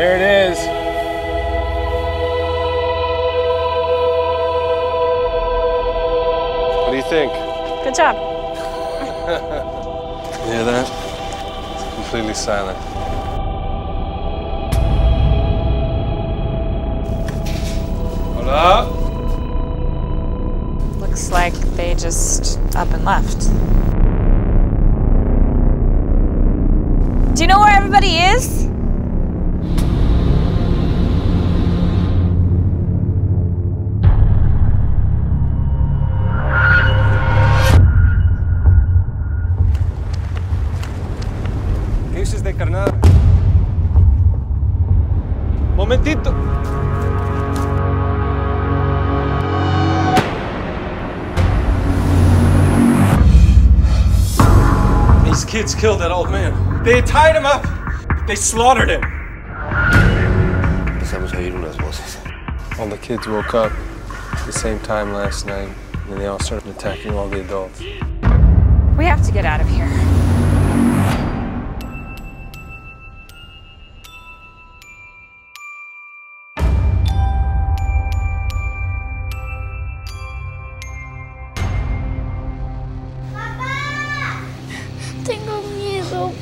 There it is. What do you think? Good job. You hear that? It's completely silent. Hold up. Looks like they just up and left. Do you know where everybody is? ¿Qué dices de carnal? Momentito. These kids killed that old man. They tied him up. They slaughtered him. Empezamos a oír unas voces. All the kids woke up at the same time last night, and they all started attacking all the adults. We have to get out of here. よ。